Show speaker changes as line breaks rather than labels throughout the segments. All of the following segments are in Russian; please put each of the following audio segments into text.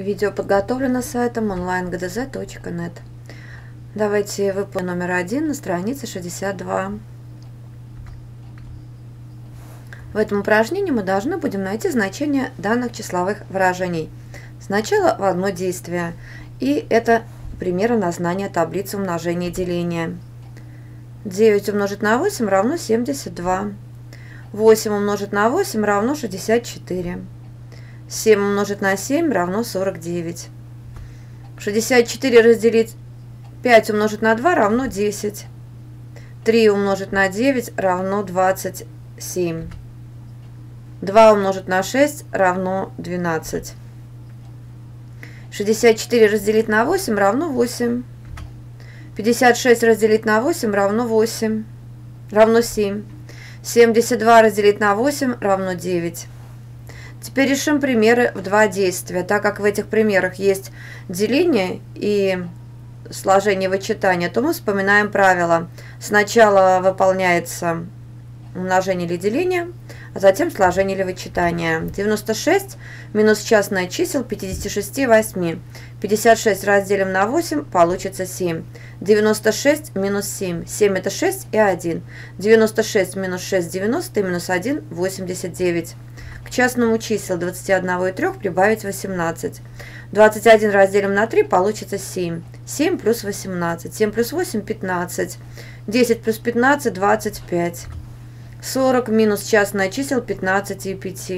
Видео подготовлено сайтом onlinegdz.net. Давайте выполним номер один на странице 62. В этом упражнении мы должны будем найти значение данных числовых выражений. Сначала в одно действие, и это примеры на знание таблицы умножения и деления. 9 умножить на 8 равно 72. 8 умножить на 8 равно 64. 7 умножить на 7 равно 49. 64 разделить 5 умножить на 2 равно 10. 3 умножить на 9 равно 27. 2 умножить на 6 равно 12. 64 разделить на 8 равно 8. 56 разделить на 8 равно 8. Равно 7. 72 разделить на 8 равно 9. Теперь решим примеры в два действия. Так как в этих примерах есть деление и сложение вычитания, то мы вспоминаем правило. Сначала выполняется умножение или деление, а затем сложение или вычитание. 96 минус частное чисел 56 и 8. 56 разделим на 8, получится 7. 96 минус 7. 7 это 6 и 1. 96 минус 6 90 и минус 1 89. К частному чисел 21 и 3 прибавить 18. 21 разделим на 3, получится 7. 7 плюс 18. 7 плюс 8 – 15. 10 плюс 15 – 25. 40 минус частное чисел 15 и 5.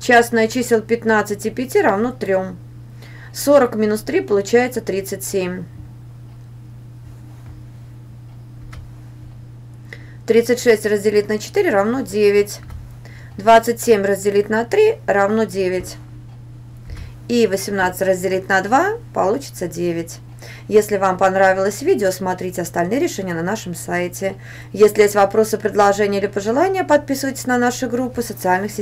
Частное чисел 15 и 5 равно 3. 40 минус 3 получается 37. 36 разделить на 4 равно 9. 27 разделить на 3 равно 9. И 18 разделить на 2 получится 9. Если вам понравилось видео, смотрите остальные решения на нашем сайте. Если есть вопросы, предложения или пожелания, подписывайтесь на наши группы в социальных сетях.